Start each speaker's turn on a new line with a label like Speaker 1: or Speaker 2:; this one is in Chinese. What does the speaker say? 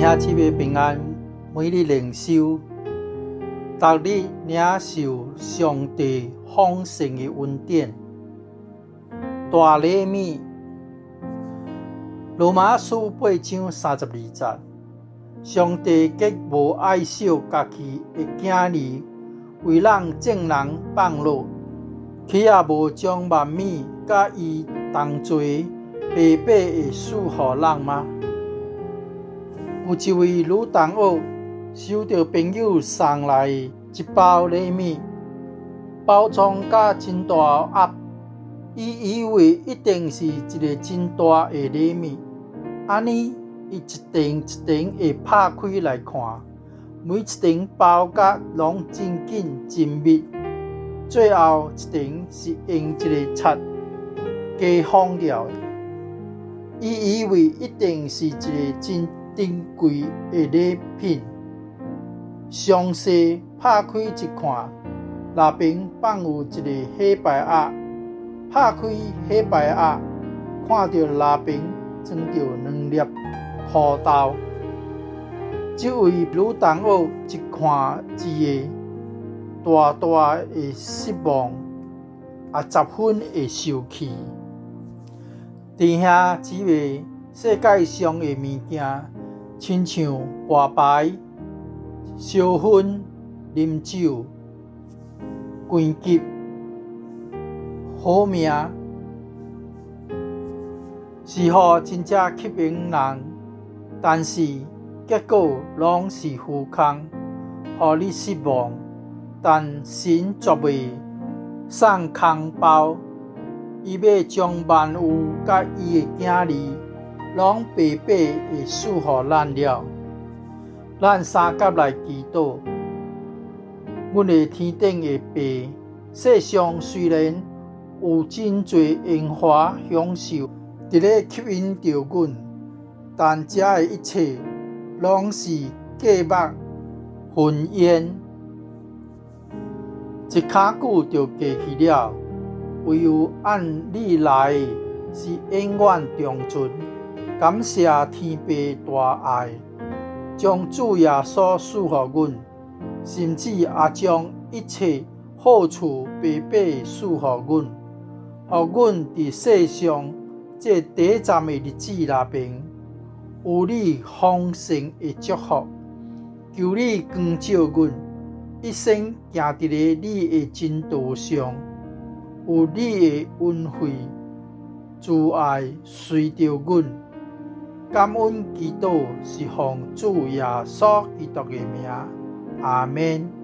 Speaker 1: 天下姊妹平安，每日灵修，逐日领受上帝丰盛的恩典。大礼物，罗马书八章三十二节，上帝极无爱惜家己的囝儿，为人正人放落，岂也无将万米甲伊同做白白的赐互人吗？有一位女同学收到朋友送来一包礼物，包装甲真大盒，伊以为一定是一个真大的礼物，安尼伊一层一层会拍开来看，每一层包甲拢真紧真密，最后一层是用一个擦加封了，伊以为一定是一个真。珍贵的礼品，详细拍开一看，内边放有一个黑白盒。拍开黑白盒，看到内边装着两粒葡萄。这位女同学一看一个，大大的失望，也十分的受气。弟兄姊妹，世界上的物件。亲像画牌、烧薰、啉酒、关节、好名，是乎真正吸引人，但是结果拢是虚空，互你失望。但神绝未送空包，伊要将万物甲伊的囝儿。拢白白会赐予咱了。咱三甲来祈祷，阮的天顶的爸，世上虽然有真侪荣华享受伫咧吸引着阮，但遮的一切拢是过目云烟，一卡久就过去了。唯有按你来是永远长存。感谢天父大爱，将主耶稣赐予阮，甚至也将一切好处白白赐予阮，互阮伫世上这第一站的日子内边，有你丰盛的祝福。求你光照阮，一生行伫咧你的真道上，有你的恩惠、慈爱随着阮。感恩祈祷是奉主耶稣基督的名，阿门。